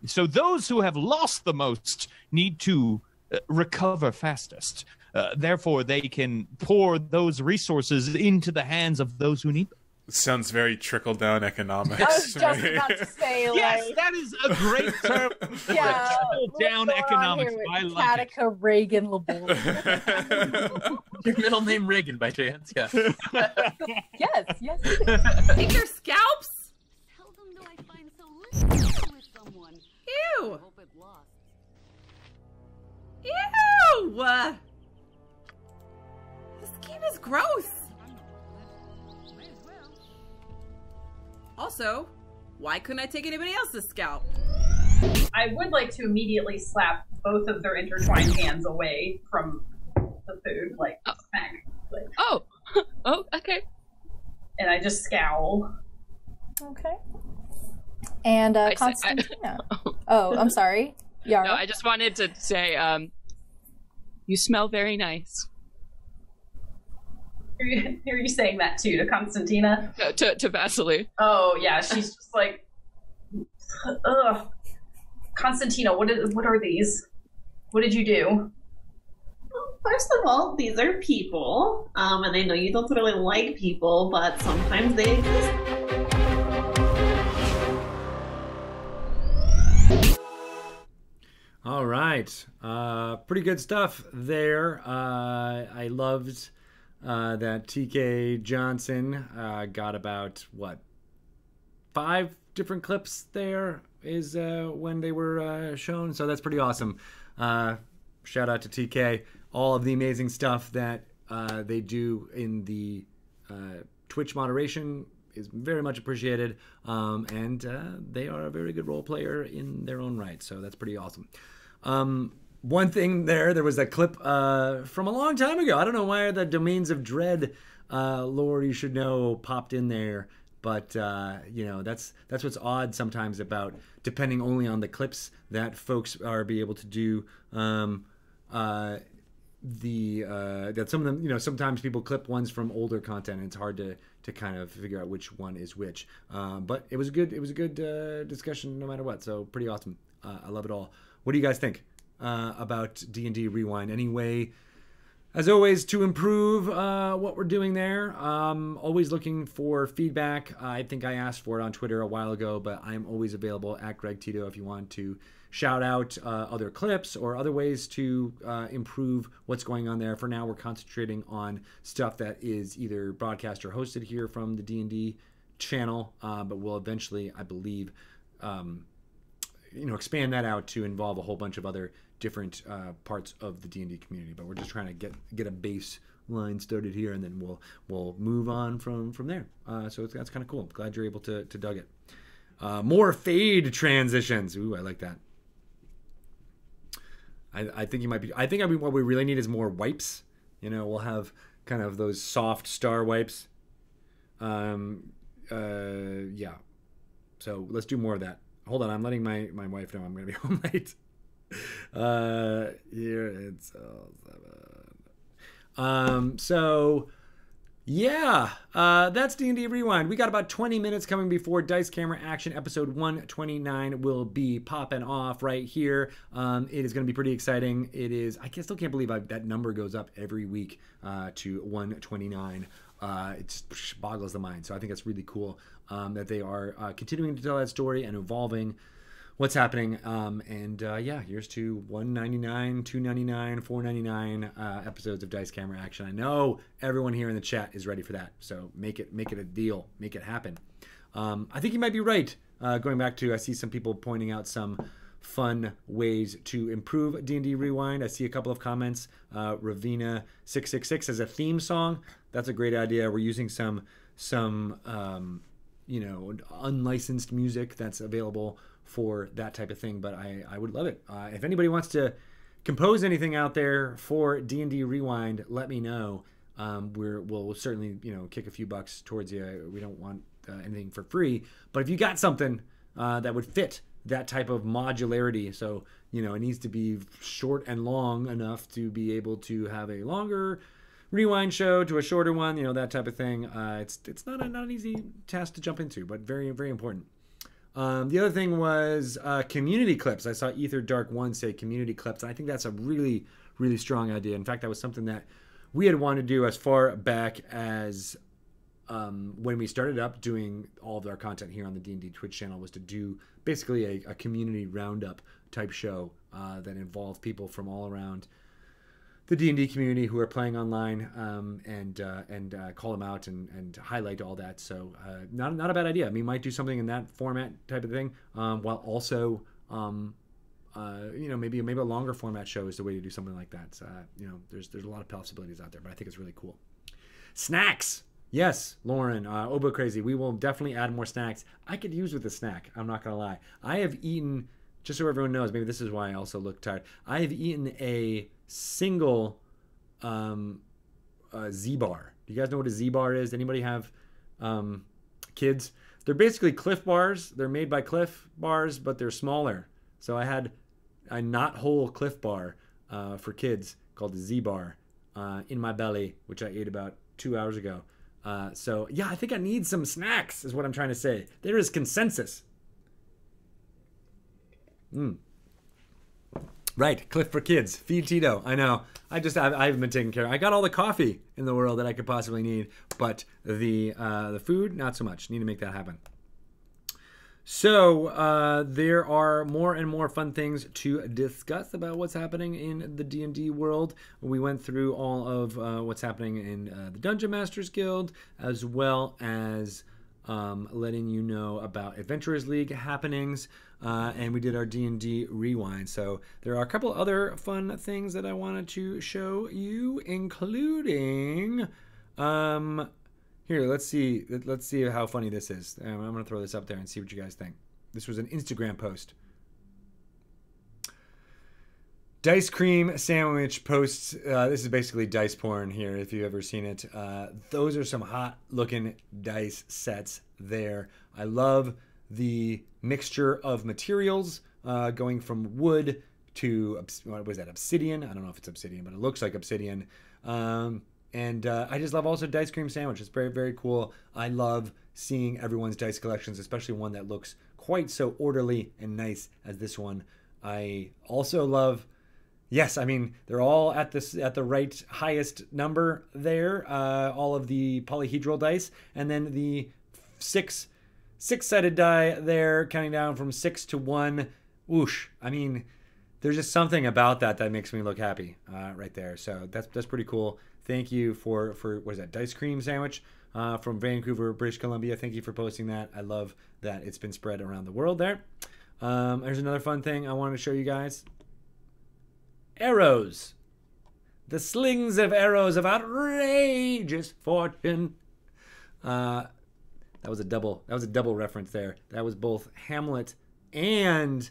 So those who have lost the most need to uh, recover fastest. Uh, therefore, they can pour those resources into the hands of those who need them. Sounds very trickle down economics. I was to just me. about to say, like, Yes, that is a great term. for it. yeah, Trickle down what's going on economics. here with I like it. Reagan LeBoy. Your middle name Reagan by chance? Yeah. yes, yes. Take your scalps. Tell them though I find so little with someone. Ew. Hope it lasts. Ew. Uh, This game is gross. Also, why couldn't I take anybody else's scalp? I would like to immediately slap both of their intertwined hands away from the food, like smack, like, Oh. Oh, okay. and I just scowl. Okay. And uh, I said- I- Constantina. oh, I'm sorry. Yara. No, I just wanted to say, um, you smell very nice. Who are you, who are you saying that to? To Constantina? To, to, to Vasily. Oh yeah, she's just like, ugh. Constantina, what is, what are these? What did you do? First of all, these are people, um, and I know you don't really like people, but sometimes they exist. All right. Uh, pretty good stuff there. Uh, I loved uh, that TK Johnson uh, got about, what, five different clips there is uh, when they were uh, shown. So that's pretty awesome. Uh, shout out to TK. All of the amazing stuff that they do in the Twitch moderation is very much appreciated. Um, and they are a very good role player in their own right. So that's pretty awesome. Um, one thing there, there was a clip uh, from a long time ago. I don't know why the Domains of Dread uh, lore you should know popped in there, but uh, you know that's that's what's odd sometimes about depending only on the clips that folks are be able to do. Um, uh, the uh, that some of them you know sometimes people clip ones from older content and it's hard to to kind of figure out which one is which um, but it was a good it was a good uh, discussion no matter what so pretty awesome uh, I love it all what do you guys think uh, about D&D Rewind anyway. as always to improve uh, what we're doing there um, always looking for feedback I think I asked for it on Twitter a while ago but I'm always available at Greg Tito if you want to shout out uh, other clips or other ways to uh, improve what's going on there. For now, we're concentrating on stuff that is either broadcast or hosted here from the D&D channel, uh, but we'll eventually, I believe, um, you know, expand that out to involve a whole bunch of other different uh, parts of the D&D community. But we're just trying to get get a base line started here, and then we'll we'll move on from from there. Uh, so it's, that's kind of cool. Glad you're able to to dug it. Uh, more fade transitions. Ooh, I like that. I, I think you might be. I think I mean what we really need is more wipes. You know, we'll have kind of those soft star wipes. Um, uh, yeah. So let's do more of that. Hold on, I'm letting my my wife know I'm gonna be home late. Uh, here it's uh, um. So yeah, uh, that's D&D Rewind. We got about 20 minutes coming before Dice Camera Action episode 129 will be popping off right here. Um, it is going to be pretty exciting. It is, I still can't believe I, that number goes up every week uh, to 129. Uh, it boggles the mind. So I think it's really cool um, that they are uh, continuing to tell that story and evolving what's happening. Um, and uh, yeah, here's to 199, 299, 499 uh, episodes of Dice Camera Action. I know everyone here in the chat is ready for that, so make it make it a deal, make it happen. Um, I think you might be right. Uh, going back to, I see some people pointing out some fun ways to improve D&D Rewind. I see a couple of comments. Uh, Ravina six six six as a theme song. That's a great idea. We're using some some um, you know unlicensed music that's available for that type of thing. But I, I would love it. Uh, if anybody wants to compose anything out there for D and D Rewind, let me know. Um, we're we'll certainly you know kick a few bucks towards you. We don't want uh, anything for free, but if you got something uh, that would fit that type of modularity, so you know it needs to be short and long enough to be able to have a longer rewind show to a shorter one, you know that type of thing. Uh, it's it's not a, not an easy task to jump into, but very very important. Um, the other thing was uh, community clips. I saw Ether Dark One say community clips, and I think that's a really, really strong idea. In fact, that was something that we had wanted to do as far back as um, when we started up doing all of our content here on the D&D Twitch channel was to do basically a, a community roundup type show uh, that involved people from all around the D&D community who are playing online um, and uh, and uh, call them out and, and highlight all that. So uh, not not a bad idea. I mean, might do something in that format type of thing, um, while also um, uh, you know maybe maybe a longer format show is the way to do something like that. Uh, you know, there's there's a lot of possibilities out there, but I think it's really cool. Snacks. Yes, Lauren, uh, Obo Crazy. We will definitely add more snacks. I could use with a snack. I'm not gonna lie. I have eaten, just so everyone knows. Maybe this is why I also look tired. I have eaten a single um, Z bar. Do you guys know what a Z bar is? Anybody have um, kids? They're basically Clif bars. They're made by Clif bars, but they're smaller. So I had a not whole Clif bar uh, for kids called the Z bar uh, in my belly, which I ate about two hours ago. Uh, so yeah, I think I need some snacks. Is what I'm trying to say. There is consensus. Mm. Right, Clif for kids. Feed Tito. I know. I just I, I haven't been taking care. Of. I got all the coffee in the world that I could possibly need, but the uh, the food not so much. Need to make that happen. So uh, there are more and more fun things to discuss about what's happening in the D and D world. We went through all of uh, what's happening in uh, the Dungeon Masters Guild, as well as um, letting you know about Adventurers League happenings, uh, and we did our D and D rewind. So there are a couple other fun things that I wanted to show you, including. Um, here, let's see. Let's see how funny this is. Um, I'm gonna throw this up there and see what you guys think. This was an Instagram post. Dice cream sandwich posts. Uh, this is basically dice porn here, if you've ever seen it. Uh, those are some hot looking dice sets there. I love the mixture of materials uh, going from wood to what was that obsidian? I don't know if it's obsidian, but it looks like obsidian. Um, and uh, I just love also Dice Cream Sandwich. It's very, very cool. I love seeing everyone's dice collections, especially one that looks quite so orderly and nice as this one. I also love, yes, I mean they're all at this at the right highest number there. Uh, all of the polyhedral dice, and then the six six-sided die there, counting down from six to one. Whoosh! I mean, there's just something about that that makes me look happy uh, right there. So that's that's pretty cool. Thank you for for what is that Dice Cream Sandwich uh, from Vancouver, British Columbia. Thank you for posting that. I love that it's been spread around the world there. Um, there's another fun thing I wanted to show you guys. Arrows. The slings of arrows of outrageous fortune. Uh, that was a double. That was a double reference there. That was both Hamlet and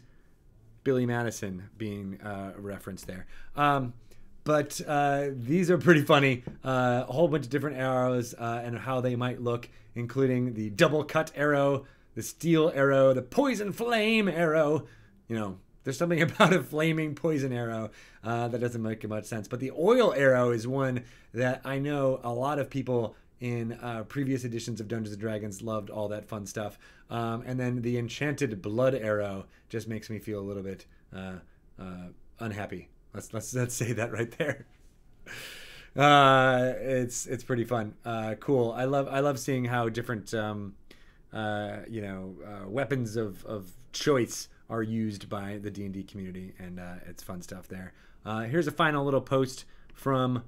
Billy Madison being uh, referenced there. Um, but uh, these are pretty funny. Uh, a whole bunch of different arrows uh, and how they might look, including the double cut arrow, the steel arrow, the poison flame arrow. You know, there's something about a flaming poison arrow uh, that doesn't make much sense. But the oil arrow is one that I know a lot of people in uh, previous editions of Dungeons and Dragons loved all that fun stuff. Um, and then the enchanted blood arrow just makes me feel a little bit uh, uh, unhappy. Let's let's let's say that right there. Uh, it's it's pretty fun. Uh, cool. I love I love seeing how different um, uh, you know weapons of, of choice are used by the D and D community, and it's fun stuff there. Here's a final little post from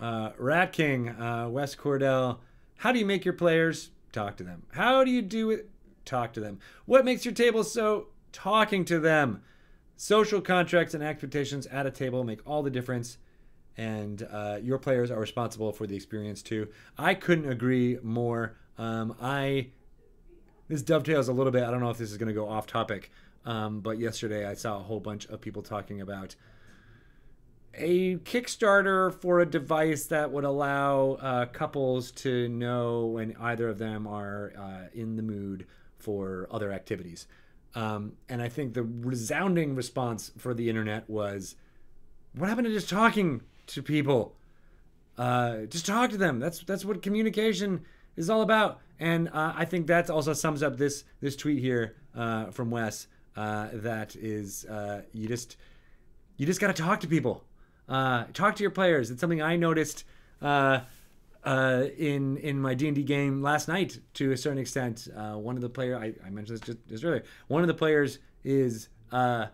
uh, Rat King, uh, Wes Cordell. How do you make your players talk to them? How do you do it? Talk to them. What makes your table so talking to them? Social contracts and expectations at a table make all the difference, and uh, your players are responsible for the experience too. I couldn't agree more. Um, I this dovetails a little bit. I don't know if this is going to go off topic, um, but yesterday I saw a whole bunch of people talking about a Kickstarter for a device that would allow uh, couples to know when either of them are uh, in the mood for other activities. Um, and I think the resounding response for the internet was, "What happened to just talking to people? Uh, just talk to them. That's that's what communication is all about." And uh, I think that also sums up this this tweet here uh, from Wes. Uh, that is, you just you just got to talk to people. Uh, talk to your players. It's something I noticed uh, uh, in in my D and D game last night to a certain extent. Uh, one of the player I, I mentioned this just, just earlier. One of the players is. Uh,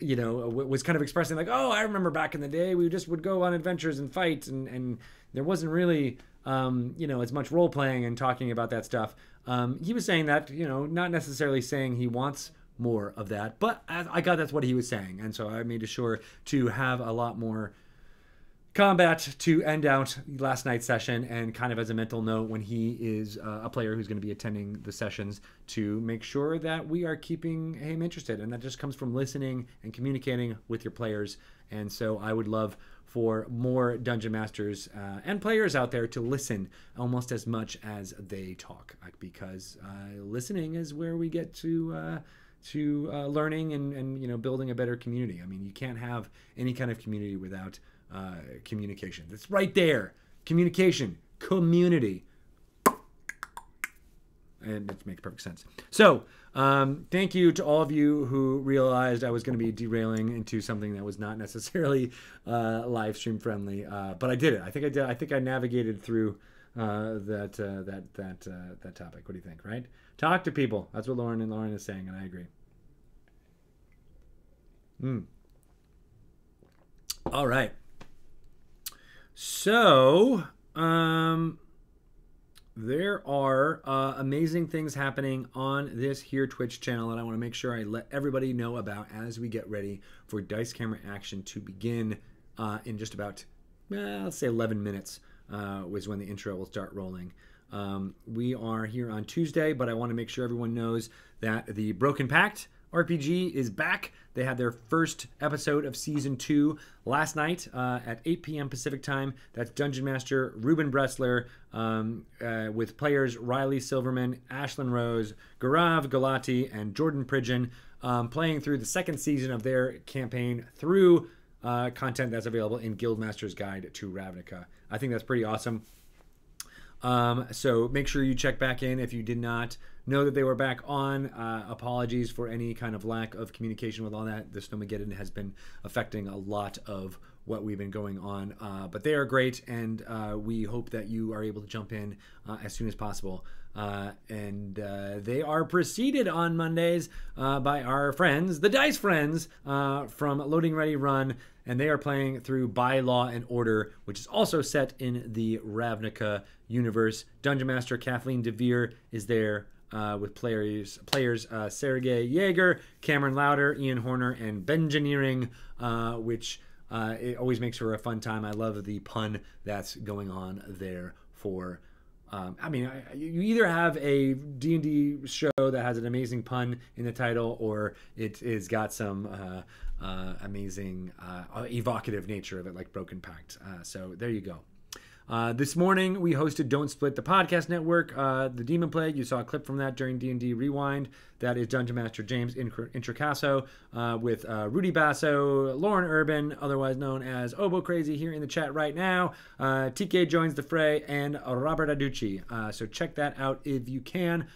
you know, was kind of expressing like, "Oh, I remember back in the day, we just would go on adventures and fight, and and there wasn't really, um, you know, as much role playing and talking about that stuff." Um, he was saying that, you know, not necessarily saying he wants more of that. But I, I got that's what he was saying, and so I made sure to have a lot more combat to end out last night's session and kind of as a mental note when he is uh, a player who's going to be attending the sessions to make sure that we are keeping him interested. And that just comes from listening and communicating with your players. And so i would love for more dungeon masters uh, and players out there to listen almost as much as they talk because uh, listening is where we get to uh, to uh, learning and, and you know building a better community. I mean, you can't have any kind of community without uh, communication. It's right there. communication, community. And it makes perfect sense. So, um, thank you to all of you who realized I was going to be derailing into something that was not necessarily uh, live stream friendly, uh, but I did it. I think I did. I think I navigated through uh, that uh, that that uh, that topic. What do you think? Right? Talk to people. That's what Lauren and Lauren is saying, and I agree. Hmm. All right. So, um, there are uh, amazing things happening on this here Twitch channel that I want to make sure I let everybody know about as we get ready for Dice Camera Action to begin uh, in just about, let's say 11 minutes uh, was when the intro will start rolling. Um, we are here on Tuesday, but I want to make sure everyone knows that the Broken Pact RPG is back. They had their first episode of season two last night uh, at 8 p.m. Pacific time. That's Dungeon Master Ruben Bressler um, uh, with players Riley Silverman, Ashlyn Rose, Garav Galati, and Jordan Pridgeon um, playing through the second season of their campaign through uh, content that's available in Guildmaster's Guide to Ravnica. I think that's pretty awesome. Um, so make sure you check back in if you did not know that they were back on. Uh, apologies for any kind of lack of communication with all that. The Snowmageddon has been affecting a lot of what we've been going on, uh, but they are great, and uh, we hope that you are able to jump in uh, as soon as possible. Uh, and uh, they are preceded on Mondays by our friends, the Dice Friends, from Loading Ready Run, and they are playing through By Law and Order, which is also set in the Ravnica universe. Dungeon Master Kathleen DeVere is there uh, with players players uh, Sergey Yeager, Cameron Lauder, Ian Horner, and Bengineering, uh, which uh, it always makes for a fun time. I love the pun that's going on there for. Um, I mean, I- you either have a D and D show that has an amazing pun in the title, or it is got some uh, uh, amazing uh, evocative nature of it, like Broken Pact. Uh, so there you go. Uh, this morning we hosted Don't Split the Podcast Network, uh, the Demon Plague. You saw a clip from that during D and D Rewind. That is Dungeon Master James uh, with uh, Rudy Basso, Lauren Urban, otherwise known as Obo Crazy, here in the chat right now. Uh, TK joins the fray and Robert Aducci. Uh, so check that out if you can.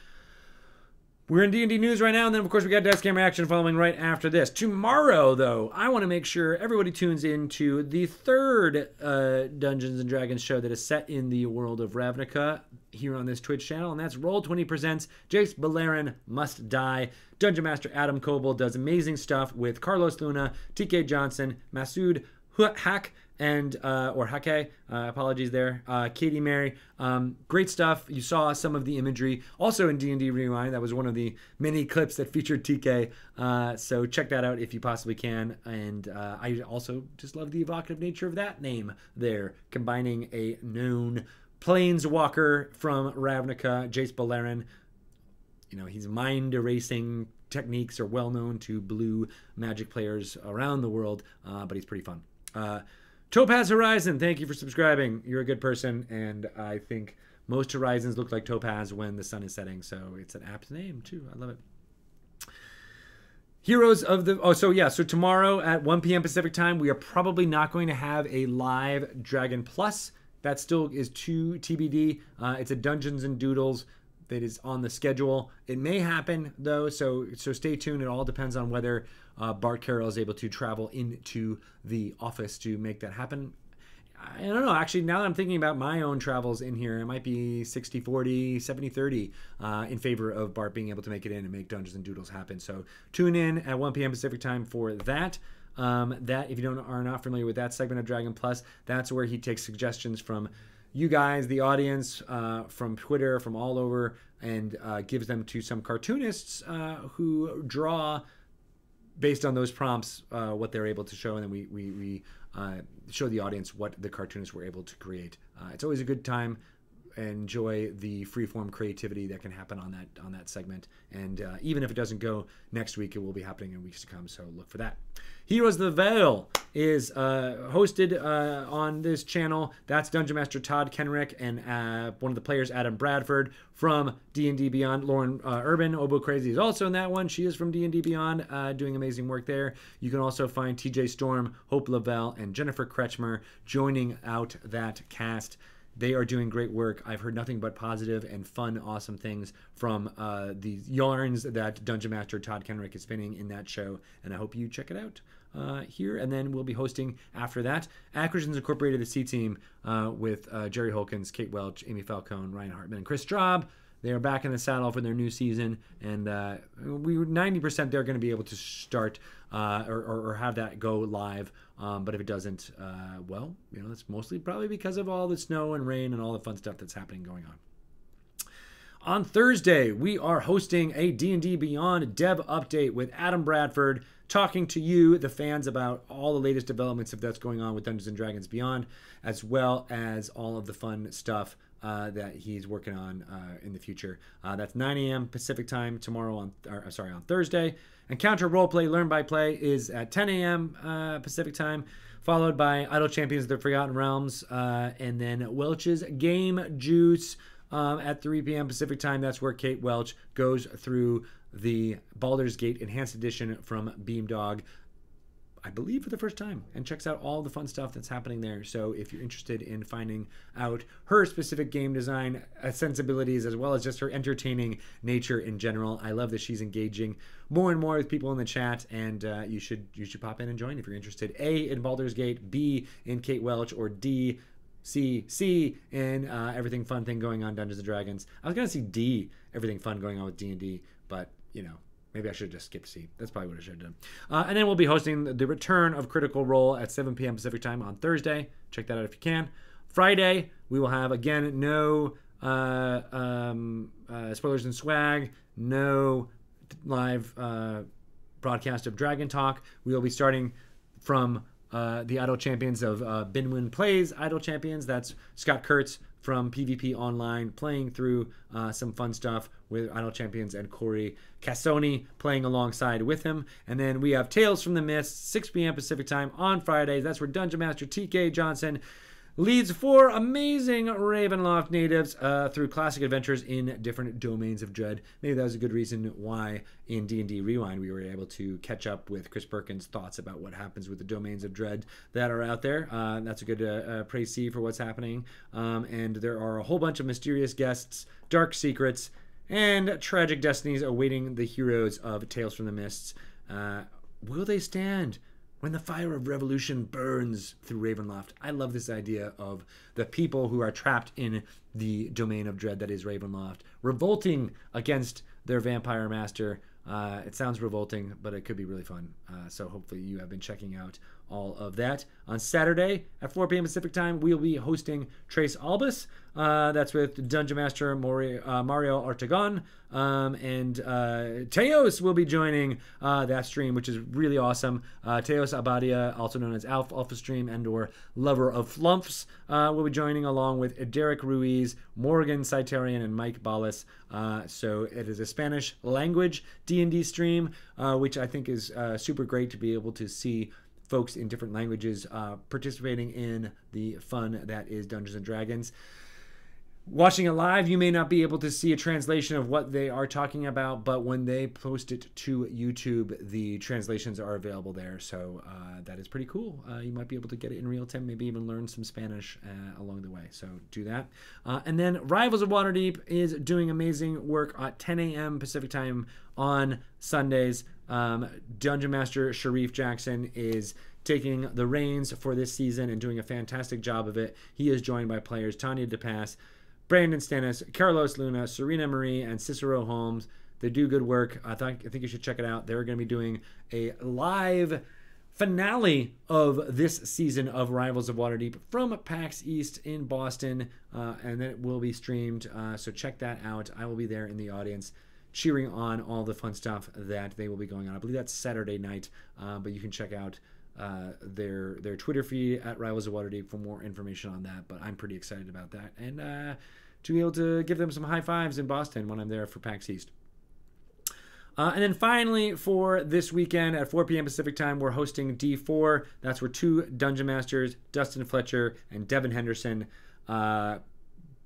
We're in D&D news right now, and then of course we got Dice Camera Action following right after this. Tomorrow, though, I want to make sure everybody tunes in to the third uh, Dungeons and Dragons show that is set in the world of Ravnica here on this Twitch channel, and that's Roll20 presents Jace Beleren Must Die. Dungeon Master Adam Koebel does amazing stuff with Carlos Luna, TK Johnson, Masood Hack, and uh, or Hake, uh, apologies there, uh, Katie Mary, um, great stuff. You saw some of the imagery also in D and D Rewind. That was one of the many clips that featured TK. Uh, so check that out if you possibly can. And uh, I also just love the evocative nature of that name there, combining a known planeswalker from Ravnica, Jace Beleren. You know, he's mind erasing techniques are well known to blue magic players around the world, uh, but he's pretty fun. Topaz Horizon, thank you for subscribing. You're a good person, and I think most horizons look like topaz when the sun is setting, so it's an apt name too. I love it. Heroes of the oh so yeah so tomorrow at 1 p.m. Pacific time we are probably not going to have a live Dragon Plus that still is to TBD. Uh, it's a Dungeons and Doodles that is on the schedule. It may happen though, so so stay tuned. It all depends on whether uh, Bart Carroll is able to travel into the office to make that happen. I don't know. Actually, now that I'm thinking about my own travels in here, it might be 60 40, 70 30 uh, in favor of Bart being able to make it in and make Dungeons and Doodles happen. So tune in at 1 p.m. Pacific time for that. Um, that, if you don't are not familiar with that segment of Dragon Plus, that's where he takes suggestions from you guys, the audience, uh, from Twitter, from all over, and uh, gives them to some cartoonists uh, who draw based on those prompts uh, what they're able to show, and then we we, we uh, show the audience what the cartoonists were able to create. It's always a good time. Enjoy the freeform creativity that can happen on that on that segment, and uh, even if it doesn't go next week, it will be happening in weeks to come. So look for that. Heroes of the Veil is uh, hosted uh, on this channel. That's Dungeon Master Todd Kenreck and uh, one of the players, Adam Bradford from D&D Beyond. Lauren uh, Urban, Obo Crazy, is also in that one. She is from D&D Beyond, uh, doing amazing work there. You can also find TJ Storm, Hope Lavelle, and Jennifer Kretschmer joining out that cast. They are doing great work. I've heard nothing but positive and fun, awesome things from uh, the yarns that Dungeon Master Todd Kenreck is spinning in that show, and I hope you check it out uh, here. And then we'll be hosting after that Acquisitions Incorporated, the C Team, uh, with uh, Jerry Holkins, Kate Welch, Amy Falcone, Ryan Hartman, and Chris Straub. They are back in the saddle for their new season, and uh, we 90% they're going to be able to start uh, or, or, or have that go live. Um, but if it doesn't, uh, well, you know, it's mostly probably because of all the snow and rain and all the fun stuff that's happening going on. On Thursday, we are hosting a D&D Beyond dev update with Adam Bradford, talking to you, the fans, about all the latest developments of that's going on with Dungeons and Dragons Beyond, as well as all of the fun stuff uh, that he's working on uh, in the future. Uh, that's 9 a.m. Pacific time tomorrow on, or, sorry, on Thursday. Encounter Roleplay Learn by Play is at 10 a.m. Uh, Pacific time, followed by Idle Champions of the Forgotten Realms, uh, and then Welch's Game Juice um, at 3 p.m. Pacific time. That's where Kate Welch goes through the Baldur's Gate Enhanced Edition from Beamdog. I believe for the first time, and checks out all the fun stuff that's happening there. So, if you're interested in finding out her specific game design uh, sensibilities as well as just her entertaining nature in general, I love that she's engaging more and more with people in the chat, and uh, you should you should pop in and join if you're interested. A in Baldur's Gate, B in Kate Welch, or D C C in uh, everything fun thing going on Dungeons and Dragons. I was gonna see D everything fun going on with D and D, but you know maybe I should just skip C. That's probably what I should have done. Uh, and then we'll be hosting the return of Critical Role at 7 p.m. Pacific time on Thursday. Check that out if you can. Friday we will have again no uh, um, uh, spoilers and swag, no live uh, broadcast of Dragon Talk. We will be starting from uh, the Idle Champions of uh, Binwin Plays Idle Champions. That's Scott Kurtz from PvP Online playing through uh, some fun stuff with Idle Champions and Corey Cassoni playing alongside with him. And then we have Tales from the Mist, 6 p.m. Pacific time on Fridays. That's where Dungeon Master TK Johnson leads four amazing Ravenloft natives uh, through classic adventures in different domains of dread. Maybe that was a good reason why in D&D Rewind we were able to catch up with Chris Perkins' thoughts about what happens with the domains of dread that are out there. Uh, that's a good uh, uh, praise see for what's happening. Um, and there are a whole bunch of mysterious guests, dark secrets, and tragic destinies awaiting the heroes of Tales from the Mists. Uh, will they stand? When the fire of revolution burns through Ravenloft. I love this idea of the people who are trapped in the domain of dread that is Ravenloft, revolting against their vampire master. Uh, it sounds revolting, but it could be really fun. Uh, so hopefully you have been checking out all of that. On Saturday at 4 p.m. Pacific time, we'll be hosting Trace Albus. Uh, that's with Dungeon Master Mario, uh, Mario Ortegon. Um, and uh, Teos will be joining uh, that stream, which is really awesome. Uh, Teos Abadia, also known as Alpha, Alpha Stream and or Lover of Flumps, will be joining along with Derek Ruiz, Morgan Saitarian, and Mike Ballas. so it is a Spanish language D&D stream, which I think is super great to be able to see folks in different languages uh, participating in the fun that is Dungeons and Dragons. Watching it live, you may not be able to see a translation of what they are talking about, but when they post it to YouTube, the translations are available there. So uh, that is pretty cool. Uh, you might be able to get it in real time, maybe even learn some Spanish uh, along the way. So do that. Uh, and then Rivals of Waterdeep is doing amazing work at 10 a.m. Pacific time on Sundays. Um, Dungeon Master Shareef Jackson is taking the reins for this season and doing a fantastic job of it. He is joined by players Tanya DePass. Brandon Stennis, Carlos Luna, Serena Marie, and Cicero Holmes. They do good work. I think I think you should check it out. They're going to be doing a live finale of this season of Rivals of Waterdeep from PAX East in Boston, uh, and then it will be streamed. Uh, so check that out. I will be there in the audience cheering on all the fun stuff that they will be going on. I believe that's Saturday night, uh, but you can check out uh, their their Twitter feed at Rivals of Waterdeep for more information on that. But I'm pretty excited about that, and uh, to be able to give them some high fives in Boston when I'm there for PAX East. Uh, and then finally, for this weekend at 4 p.m. Pacific time, we're hosting D4. That's where two Dungeon Masters, Dustin Fletcher and Devin Henderson, uh,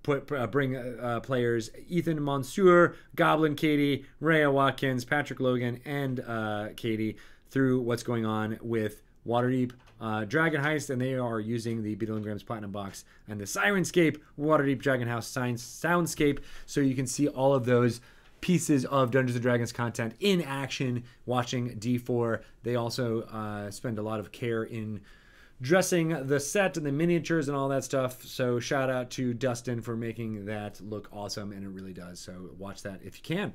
put uh, bring uh, players Ethan Monsieur, Goblin Katie, Rhea Watkins, Patrick Logan, and uh, Katie through what's going on with Waterdeep uh, Dragon Heist, and they are using the Beadle and Grimm's Platinum Box and the Syrinscape Waterdeep Dragon Heist Science Soundscape, so you can see all of those pieces of Dungeons and Dragons content in action watching D4. They also uh, spend a lot of care in dressing the set and the miniatures and all that stuff. So shout out to Dustin for making that look awesome, and it really does. So watch that if you can.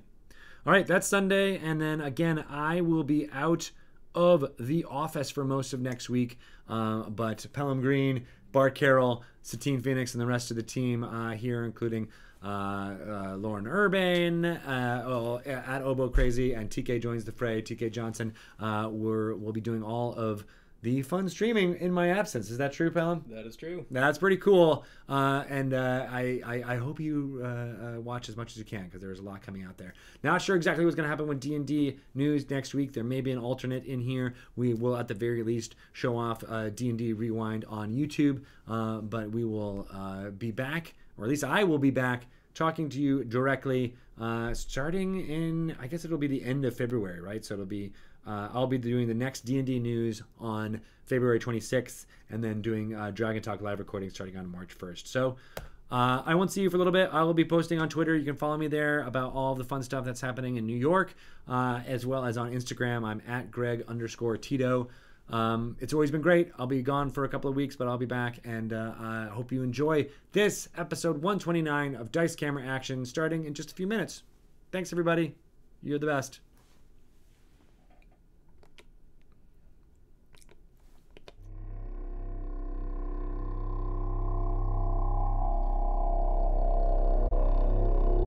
All right, that's Sunday, and then again, I will be out of the office for most of next week. Uh, but Pelham Greene, Bart Carroll, Satine Phoenix, and the rest of the team uh, here, including uh, uh, Lauren Urban uh, at Obo Crazy, and TK joins the fray. TK Johnson, uh, we're, we'll be doing all of the fun streaming in my absence. Is that true, Pelham? That is true. That's pretty cool, uh, and uh, I, I I hope you uh, uh, watch as much as you can because there's a lot coming out there. Not sure exactly what's going to happen with D and D news next week. There may be an alternate in here. We will at the very least show off D and D Rewind on YouTube, uh, but we will uh, be back, or at least I will be back. Talking to you directly, uh, starting in I guess it'll be the end of February, right? So it'll be uh, I'll be doing the next D&D news on February 26th, and then doing uh, Dragon Talk live recording starting on March 1st. So uh, I won't see you for a little bit. I will be posting on Twitter. You can follow me there about all the fun stuff that's happening in New York, uh, as well as on Instagram. I'm at Greg underscore Tito. Um, it's always been great. I'll be gone for a couple of weeks, but I'll be back, and uh, I hope you enjoy this episode 129 of Dice Camera Action, starting in just a few minutes. Thanks, everybody. You're the best.